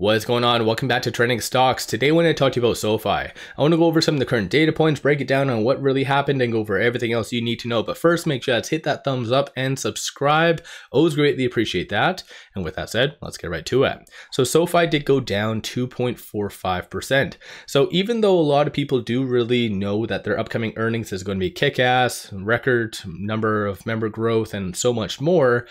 What's going on? Welcome back to Trending Stocks. Today I want to talk to you about SoFi. I want to go over some of the current data points, break it down on what really happened, and go over everything else you need to know. But first, make sure to hit that thumbs up and subscribe. Always greatly appreciate that. And with that said, let's get right to it. So SoFi did go down 2.45%. So even though a lot of people do really know that their upcoming earnings is going to be kick-ass, record number of member growth, and so much more,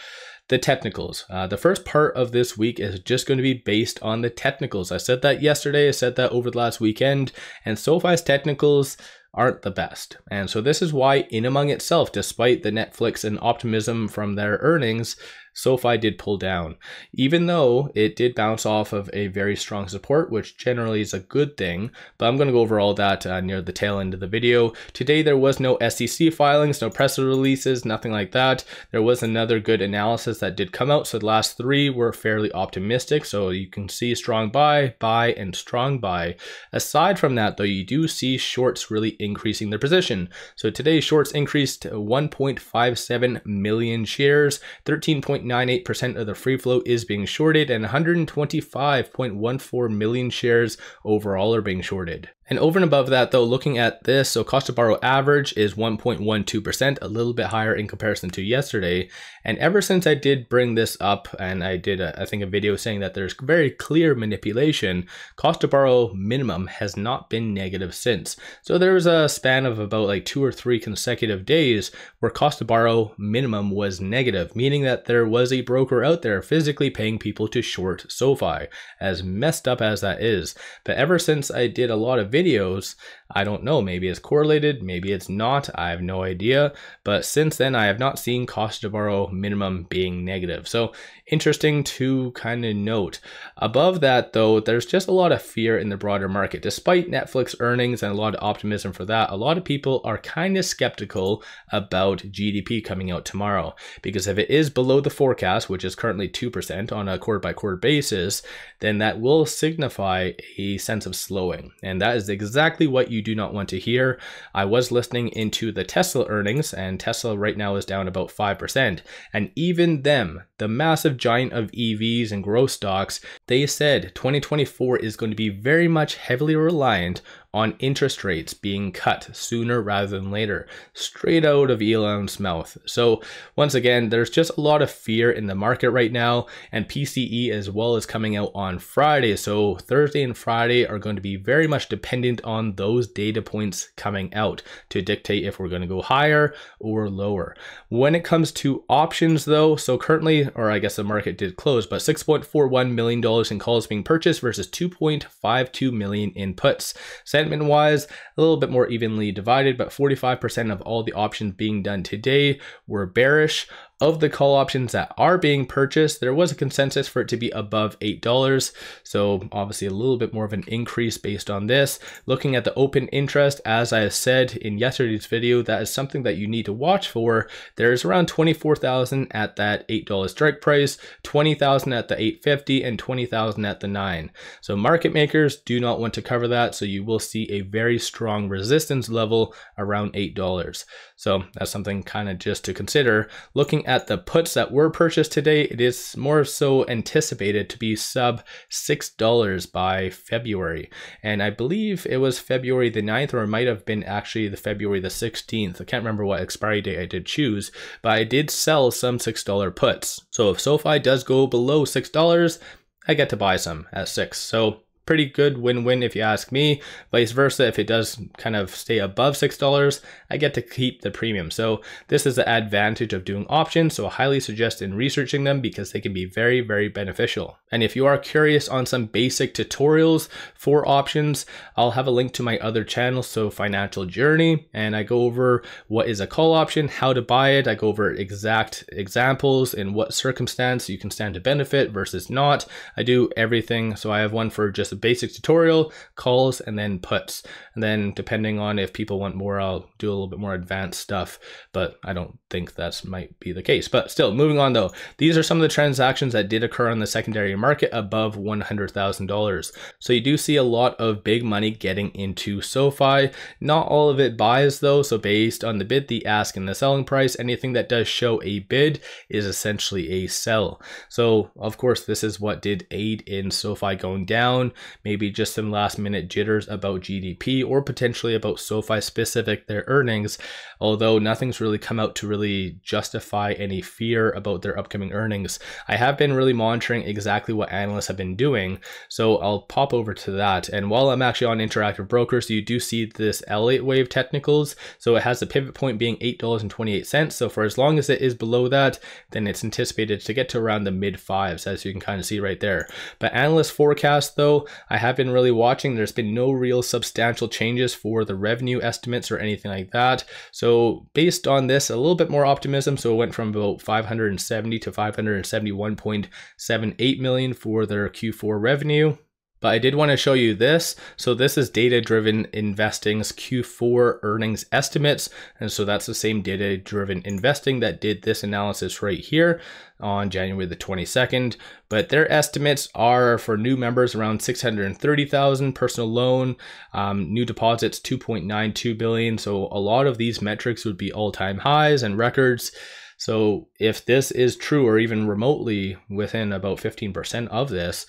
the technicals. Uh, the first part of this week is just going to be based on the technicals. I said that yesterday, I said that over the last weekend, and SoFi's technicals aren't the best. And so this is why in among itself, despite the Netflix and optimism from their earnings, SoFi did pull down, even though it did bounce off of a very strong support, which generally is a good thing. But I'm going to go over all that uh, near the tail end of the video. Today, there was no SEC filings, no press releases, nothing like that. There was another good analysis that did come out. So the last three were fairly optimistic. So you can see strong buy, buy, and strong buy. Aside from that, though, you do see shorts really increasing their position. So today, shorts increased 1.57 million shares, 13. 0.98% of the free float is being shorted and 125.14 million shares overall are being shorted. And over and above that, though, looking at this, so cost to borrow average is 1.12%, a little bit higher in comparison to yesterday. And ever since I did bring this up, and I did, a, I think, a video saying that there's very clear manipulation, cost to borrow minimum has not been negative since. So there was a span of about like two or three consecutive days where cost to borrow minimum was negative, meaning that there was a broker out there physically paying people to short SoFi, as messed up as that is. But ever since I did a lot of videos, I don't know, maybe it's correlated, maybe it's not, I have no idea. But since then, I have not seen cost to borrow minimum being negative. So interesting to kind of note. Above that, though, there's just a lot of fear in the broader market. Despite Netflix earnings and a lot of optimism for that, a lot of people are kind of skeptical about GDP coming out tomorrow. Because if it is below the forecast, which is currently 2% on a quarter by quarter basis, then that will signify a sense of slowing. And that is exactly what you do not want to hear. I was listening into the Tesla earnings, and Tesla right now is down about 5%. And even them, the massive giant of EVs and growth stocks, they said 2024 is going to be very much heavily reliant on interest rates being cut sooner rather than later, straight out of Elon's mouth. So, once again, there's just a lot of fear in the market right now, and PCE as well is coming out on Friday. So, Thursday and Friday are going to be very much dependent on those data points coming out to dictate if we're going to go higher or lower. When it comes to options, though, so currently, or I guess the market did close, but $6.41 million in calls being purchased versus 2.52 million in puts. Sentiment wise, a little bit more evenly divided, but 45% of all the options being done today were bearish. Of the call options that are being purchased, there was a consensus for it to be above $8. So obviously a little bit more of an increase based on this. Looking at the open interest, as I said in yesterday's video, that is something that you need to watch for. There's around 24,000 at that $8 strike price, 20,000 at the 850 and 20,000 at the 9. So market makers do not want to cover that. So you will see a very strong resistance level around $8. So that's something kind of just to consider. Looking at the puts that were purchased today, it is more so anticipated to be sub $6 by February. And I believe it was February the 9th, or it might have been actually the February the 16th. I can't remember what expiry date I did choose, but I did sell some $6 puts. So if SoFi does go below $6, I get to buy some at 6 So pretty good win-win if you ask me. Vice versa, if it does kind of stay above $6, I get to keep the premium. So this is the advantage of doing options. So I highly suggest in researching them because they can be very, very beneficial. And if you are curious on some basic tutorials for options, I'll have a link to my other channel, so Financial Journey, and I go over what is a call option, how to buy it. I go over exact examples in what circumstance you can stand to benefit versus not. I do everything. So I have one for just basic tutorial, calls, and then puts. And then depending on if people want more, I'll do a little bit more advanced stuff, but I don't think that might be the case. But still, moving on though, these are some of the transactions that did occur on the secondary market above $100,000. So you do see a lot of big money getting into SoFi. Not all of it buys though, so based on the bid, the ask, and the selling price, anything that does show a bid is essentially a sell. So of course, this is what did aid in SoFi going down, maybe just some last minute jitters about GDP or potentially about SoFi specific their earnings, although nothing's really come out to really justify any fear about their upcoming earnings. I have been really monitoring exactly what analysts have been doing, so I'll pop over to that. And while I'm actually on Interactive Brokers, you do see this Elliott wave technicals. So it has the pivot point being $8.28. So for as long as it is below that, then it's anticipated to get to around the mid fives, as you can kind of see right there. But analyst forecast, though, I have been really watching. There's been no real substantial changes for the revenue estimates or anything like that. So based on this, a little bit more optimism. So it went from about 570 to 571.78 million for their Q4 revenue. But I did want to show you this. So this is data-driven investing's Q4 earnings estimates. And so that's the same data-driven investing that did this analysis right here on January the 22nd. But their estimates are for new members around 630,000 personal loan, um, new deposits 2.92 billion. So a lot of these metrics would be all-time highs and records. So if this is true or even remotely within about 15% of this,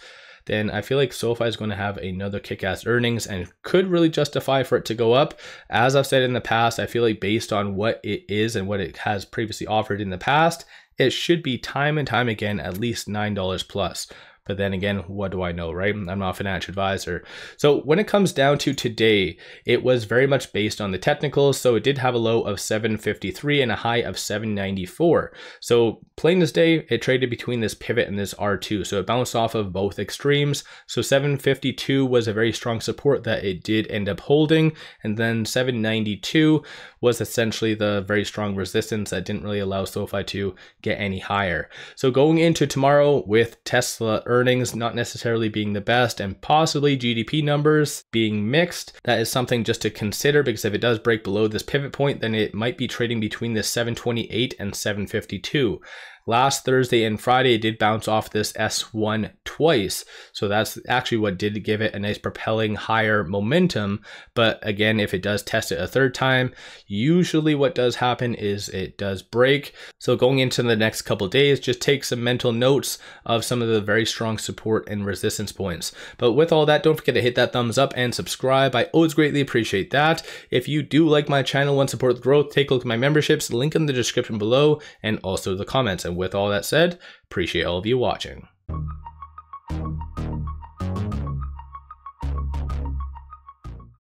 then I feel like SoFi is going to have another kick-ass earnings and could really justify for it to go up. As I've said in the past, I feel like based on what it is and what it has previously offered in the past, it should be time and time again at least $9 plus. But then again, what do I know, right? I'm not a financial advisor. So when it comes down to today, it was very much based on the technicals. So it did have a low of 753 and a high of 794. So plain as day, it traded between this pivot and this R2. So it bounced off of both extremes. So 752 was a very strong support that it did end up holding. And then 792 was essentially the very strong resistance that didn't really allow SoFi to get any higher. So going into tomorrow with Tesla earnings not necessarily being the best and possibly GDP numbers being mixed, that is something just to consider because if it does break below this pivot point, then it might be trading between the 728 and 752. Last Thursday and Friday, it did bounce off this S1 twice. So that's actually what did give it a nice propelling higher momentum. But again, if it does test it a third time, usually what does happen is it does break. So going into the next couple days, just take some mental notes of some of the very strong support and resistance points. But with all that, don't forget to hit that thumbs up and subscribe. I always greatly appreciate that. If you do like my channel, to support the growth, take a look at my memberships, link in the description below, and also the comments. And with all that said, appreciate all of you watching.